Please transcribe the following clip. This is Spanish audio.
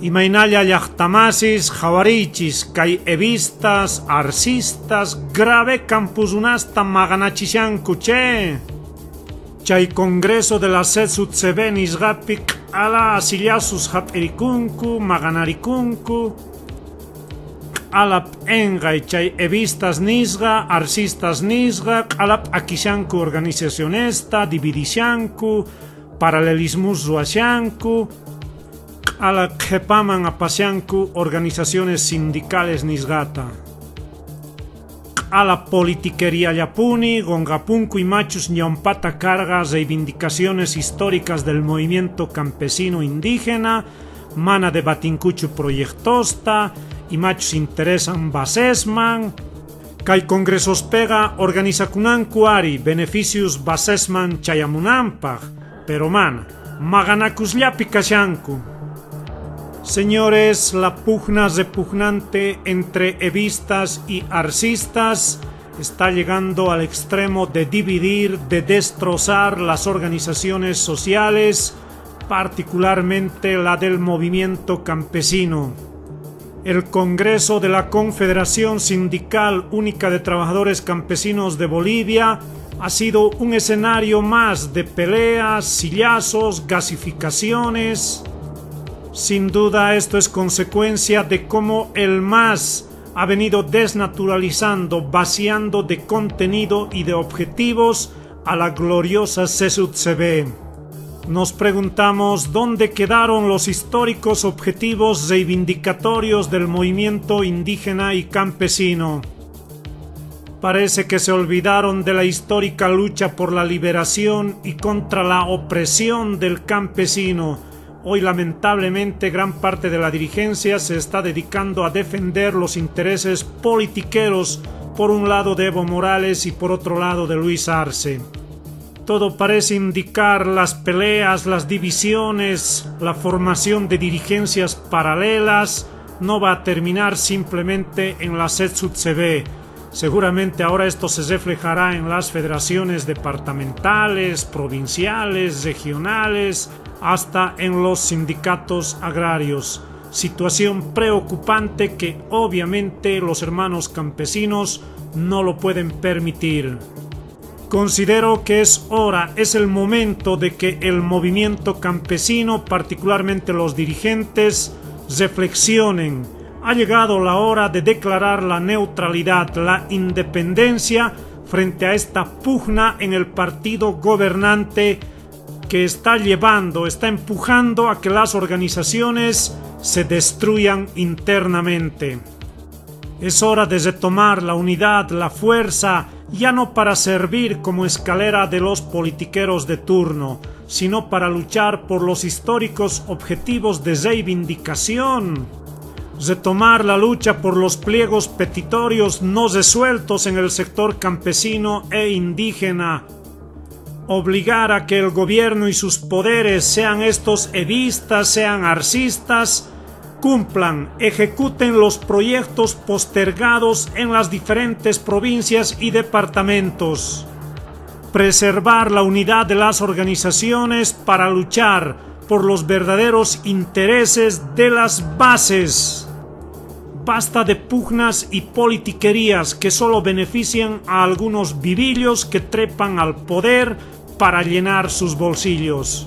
Imainalla llaqtamasis, jawarichis, kai evistas, arsistas, grave campusunasta maganachishanku che. Chay congreso de la setsutseven isgapik ala asillasus hap'irikunku, maganarikunku, alap engay chay evistas nisga, arsistas nisga, alap akishanku organizacionesta, dividishanku, paralelismus zuashanku, a la Jepaman Apasianku organizaciones sindicales Nisgata. A la politiquería Yapuni, Gongapunku y Machus Ñompata cargas reivindicaciones históricas del movimiento campesino indígena, Mana de Batincuchu proyectosta, y Machus interesan Basesman, Kai Congresos Pega organiza Kunankuari beneficios Basesman Chayamunampag, pero man, Maganakusllapi Kashanku. Señores, la pugna repugnante entre evistas y arsistas está llegando al extremo de dividir, de destrozar las organizaciones sociales, particularmente la del movimiento campesino. El Congreso de la Confederación Sindical Única de Trabajadores Campesinos de Bolivia ha sido un escenario más de peleas, sillazos, gasificaciones, sin duda esto es consecuencia de cómo el MAS ha venido desnaturalizando, vaciando de contenido y de objetivos a la gloriosa CB. Nos preguntamos dónde quedaron los históricos objetivos reivindicatorios del movimiento indígena y campesino. Parece que se olvidaron de la histórica lucha por la liberación y contra la opresión del campesino, Hoy lamentablemente gran parte de la dirigencia se está dedicando a defender los intereses politiqueros por un lado de Evo Morales y por otro lado de Luis Arce. Todo parece indicar las peleas, las divisiones, la formación de dirigencias paralelas no va a terminar simplemente en la CB. Seguramente ahora esto se reflejará en las federaciones departamentales, provinciales, regionales, hasta en los sindicatos agrarios. Situación preocupante que obviamente los hermanos campesinos no lo pueden permitir. Considero que es hora, es el momento de que el movimiento campesino, particularmente los dirigentes, reflexionen. Ha llegado la hora de declarar la neutralidad, la independencia frente a esta pugna en el partido gobernante que está llevando, está empujando a que las organizaciones se destruyan internamente. Es hora de retomar la unidad, la fuerza, ya no para servir como escalera de los politiqueros de turno, sino para luchar por los históricos objetivos de reivindicación. Retomar la lucha por los pliegos petitorios no resueltos en el sector campesino e indígena, obligar a que el gobierno y sus poderes, sean estos evistas, sean arcistas, cumplan, ejecuten los proyectos postergados en las diferentes provincias y departamentos. Preservar la unidad de las organizaciones para luchar por los verdaderos intereses de las bases. Basta de pugnas y politiquerías que solo benefician a algunos vivillos que trepan al poder para llenar sus bolsillos.